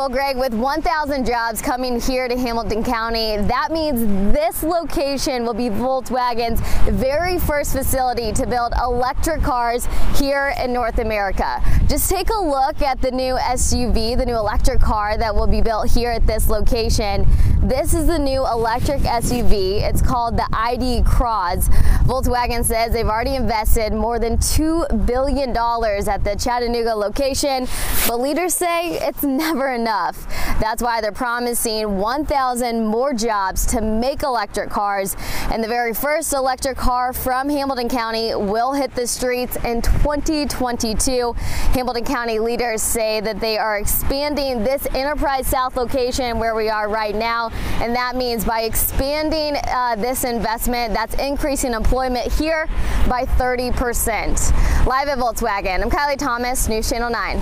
Well, Greg, with 1,000 jobs coming here to Hamilton County, that means this location will be Volkswagen's very first facility to build electric cars here in North America. Just take a look at the new SUV, the new electric car that will be built here at this location. This is the new electric SUV. It's called the ID Cross. Volkswagen says they've already invested more than $2 billion at the Chattanooga location, but leaders say it's never enough. That's why they're promising 1,000 more jobs to make electric cars. And the very first electric car from Hamilton County will hit the streets in 2022. Hamilton County leaders say that they are expanding this Enterprise South location where we are right now. And that means by expanding uh, this investment, that's increasing employment here by 30%. Live at Volkswagen, I'm Kylie Thomas, News Channel 9.